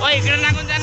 Oye, quiero una contra.